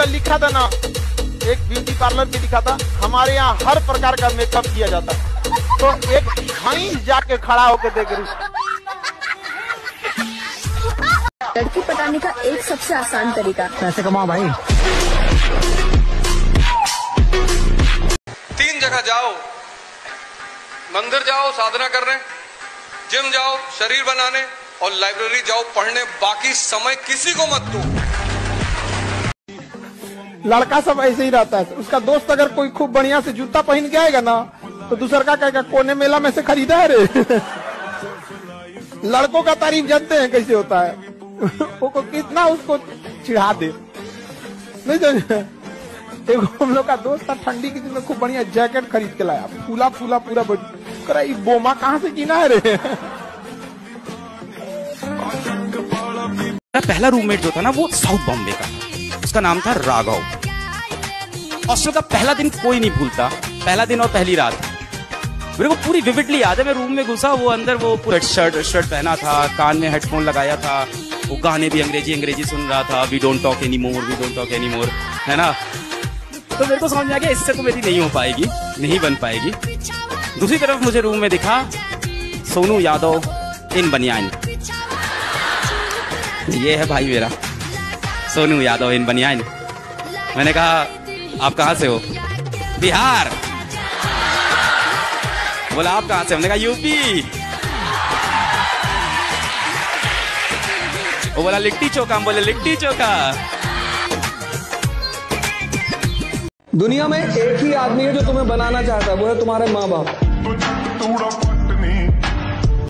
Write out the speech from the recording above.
अगर लिखा था ना एक ब्यूटी पार्लर भी लिखा था हमारे यहाँ हर प्रकार का मेकअप किया जाता है तो एक भैंस जाके खड़ा होकर देख रही लड़की पटाने का एक सबसे आसान तरीका। पैसे कमाओ भाई। तीन जगह जाओ। मंदिर जाओ साधना करने जिम जाओ शरीर बनाने और लाइब्रेरी जाओ पढ़ने। बाकी समय किसी को मत दो। लड़का सब ऐसे ही रहता है। उसका दोस्त अगर कोई खूब बढ़िया से जूता पहन के आएगा ना तो दूसर का कहेगा, कोने मेला में से खरीदा है रे? लड़कों का तारीफ़ जानते हैं कैसे होता है। वो कितना उसको चिढ़ा दे। नहीं समझे एगो हम लोग का दोस्त था, ठंडी के दिन में खूब बढ़िया जैकेट खरीद के लाया। फूला फूला, पूरा करा, ये बोमा कहाँ से किना है रे? पहला रूममेट जो था ना, वो साउथ बॉम्बे का। उसका नाम था राघव। हॉस्टल का पहला दिन कोई नहीं भूलता। पहला दिन और पहली रात। मेरे को पूरी विविडली याद है, मैं रूम में घुसा, वो अंदर वो पूरा शर्ट शर्ट पहना था, कान में हेडफोन लगाया था। वो गाने भी अंग्रेज़ी अंग्रेज़ी सुन रहा था। We don't talk any more we don't talk any more है ना? तो मेरे को समझ में आ गया, इससे तो मेरी नहीं हो पाएगी, नहीं बन पाएगी। दूसरी तरफ़ मुझे रूम में दिखा, सोनू यादव इन बनियान। ये है भाई मेरा, सोनू यादव इन बनियान। मैंने कहा आप कहाँ से हो? बिहार। बोला आप कहाँ से हमने कहा यूपी। वो बोला लिट्टी चौका हम बोले लिट्टी चौका दुनिया में एक ही आदमी है जो तुम्हें बनाना चाहता है वो है तुम्हारे माँ बाप।